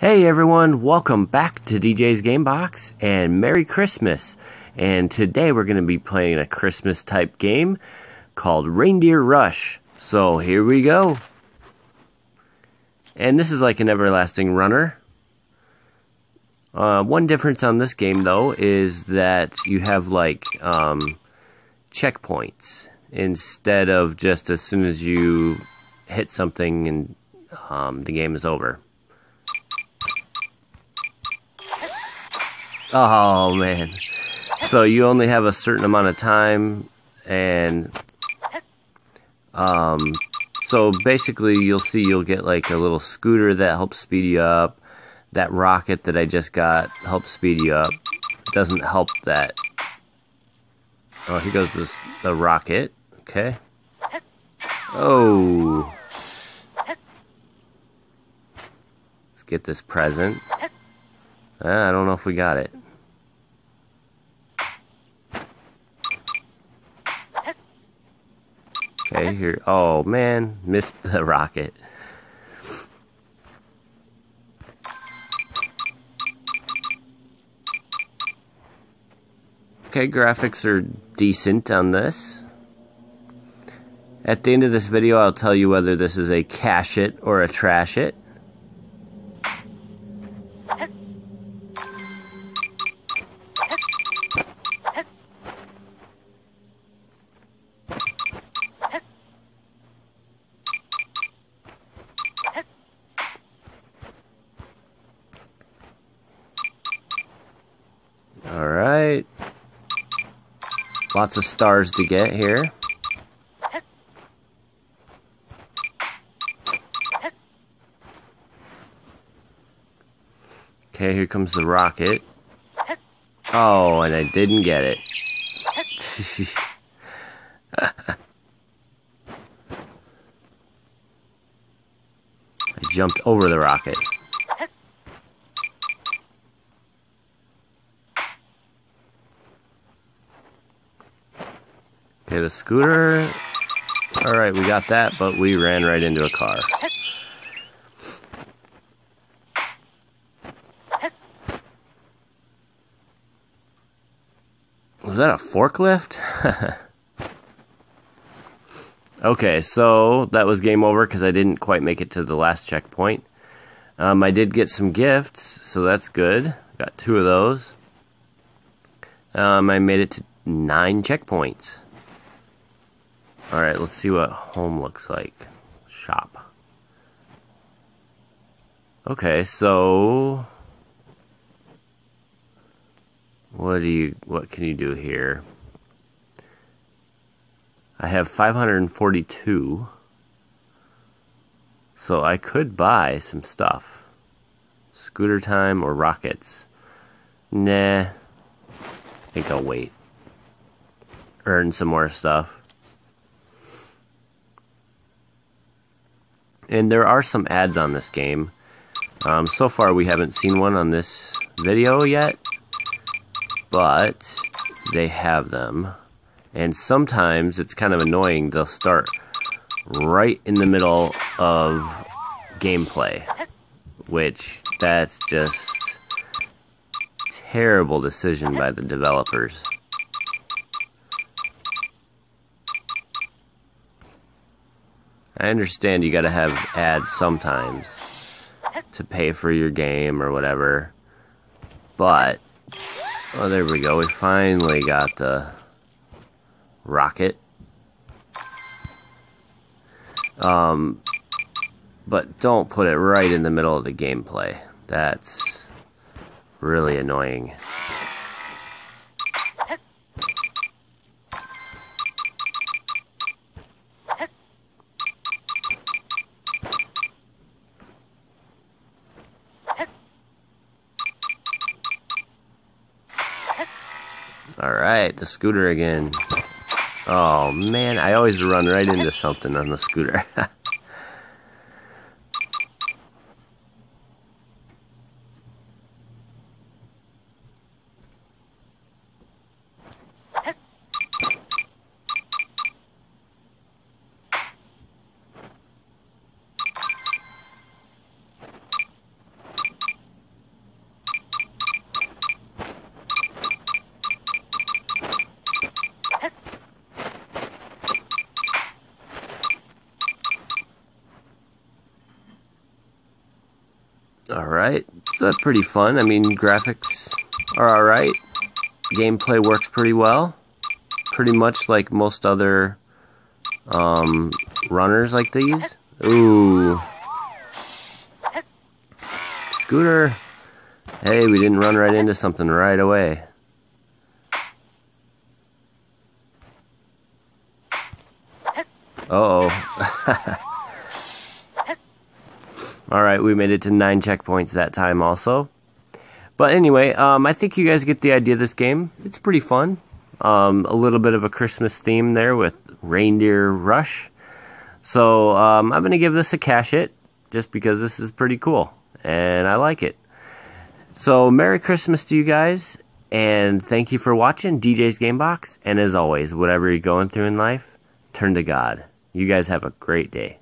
Hey everyone, welcome back to DJ's Game Box and Merry Christmas. And today we're going to be playing a Christmas type game called Reindeer Rush. So here we go. And this is like an everlasting runner. Uh, one difference on this game though is that you have like um, checkpoints instead of just as soon as you hit something and um, the game is over. Oh man. So you only have a certain amount of time and um so basically you'll see you'll get like a little scooter that helps speed you up. That rocket that I just got helps speed you up. It doesn't help that. Oh, here goes this the rocket. Okay. Oh. Let's get this present. I don't know if we got it. Okay, here. Oh, man. Missed the rocket. Okay, graphics are decent on this. At the end of this video, I'll tell you whether this is a cash it or a trash it. Alright. Lots of stars to get here. Okay, here comes the rocket. Oh, and I didn't get it. I jumped over the rocket. Okay, the scooter. Alright, we got that, but we ran right into a car. Was that a forklift? okay, so that was game over because I didn't quite make it to the last checkpoint. Um, I did get some gifts, so that's good. Got two of those. Um, I made it to nine checkpoints. Alright, let's see what home looks like. Shop. Okay, so what do you what can you do here? I have 542. So I could buy some stuff. Scooter time or rockets. Nah. I think I'll wait. Earn some more stuff. And there are some ads on this game. Um, so far, we haven't seen one on this video yet, but they have them. And sometimes it's kind of annoying. They'll start right in the middle of gameplay, which that's just terrible decision by the developers. I understand you gotta have ads sometimes to pay for your game or whatever. But, oh, there we go. We finally got the rocket. Um, but don't put it right in the middle of the gameplay. That's really annoying. Alright, the scooter again. Oh man, I always run right into something on the scooter. Alright, so that's pretty fun. I mean, graphics are alright. Gameplay works pretty well. Pretty much like most other um, runners like these. Ooh. Scooter. Hey, we didn't run right into something right away. Uh oh Alright, we made it to nine checkpoints that time also. But anyway, um, I think you guys get the idea of this game. It's pretty fun. Um, a little bit of a Christmas theme there with Reindeer Rush. So um, I'm going to give this a cash it just because this is pretty cool and I like it. So Merry Christmas to you guys and thank you for watching DJ's Gamebox. And as always, whatever you're going through in life, turn to God. You guys have a great day.